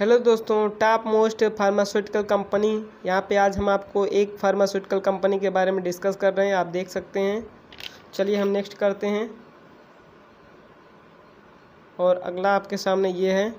Hello दोस्तों top most pharmaceutical company यहाँ पे आज हम आपको एक फार्मास्यूटिकल कंपनी के बारे में डिस्कस कर रहे हैं, आप देख सकते हैं। चलिए हम नेक्स्ट करते हैं। और अगला आपके सामने ये है।